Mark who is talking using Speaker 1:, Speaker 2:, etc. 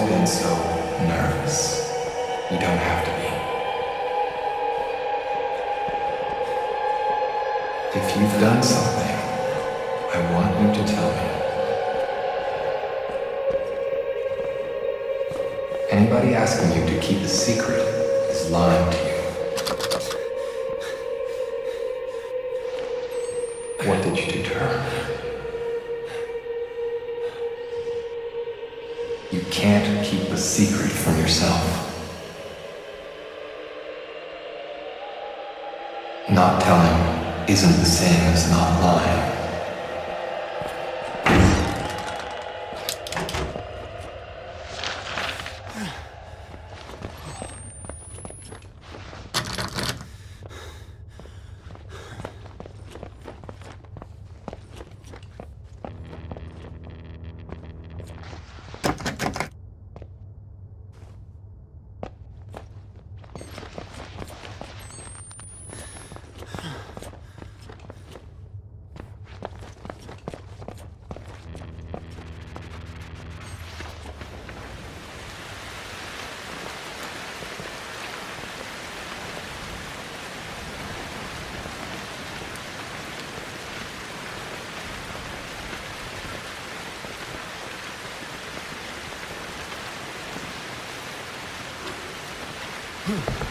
Speaker 1: always been so nervous. You don't have to be. If you've done something, I want you to tell me. Anybody asking you to keep a secret is lying to you. What did you do to her? You can't keep a secret from yourself. Not telling isn't the same as not lying.
Speaker 2: Ugh.